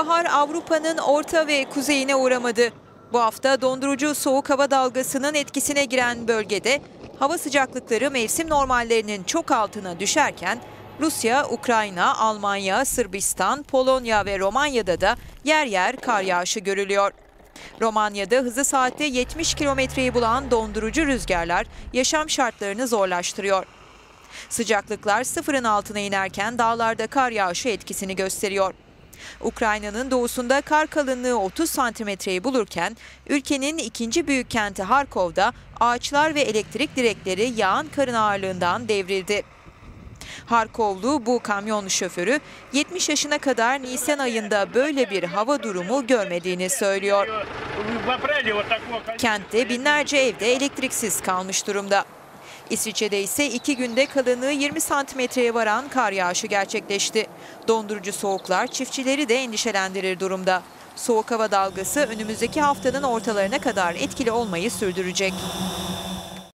Bahar Avrupa'nın orta ve kuzeyine uğramadı. Bu hafta dondurucu soğuk hava dalgasının etkisine giren bölgede hava sıcaklıkları mevsim normallerinin çok altına düşerken Rusya, Ukrayna, Almanya, Sırbistan, Polonya ve Romanya'da da yer yer kar yağışı görülüyor. Romanya'da hızı saatte 70 kilometreyi bulan dondurucu rüzgarlar yaşam şartlarını zorlaştırıyor. Sıcaklıklar sıfırın altına inerken dağlarda kar yağışı etkisini gösteriyor. Ukrayna'nın doğusunda kar kalınlığı 30 santimetreyi bulurken ülkenin ikinci büyük kenti Harkov'da ağaçlar ve elektrik direkleri yağan karın ağırlığından devrildi. Harkovlu bu kamyon şoförü 70 yaşına kadar Nisan ayında böyle bir hava durumu görmediğini söylüyor. Kentte binlerce evde elektriksiz kalmış durumda. İsviçre'de ise iki günde kalınlığı 20 santimetreye varan kar yağışı gerçekleşti. Dondurucu soğuklar çiftçileri de endişelendirir durumda. Soğuk hava dalgası önümüzdeki haftanın ortalarına kadar etkili olmayı sürdürecek.